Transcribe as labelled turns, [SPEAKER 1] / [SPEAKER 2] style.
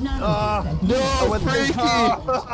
[SPEAKER 1] Uh,
[SPEAKER 2] no, freaky!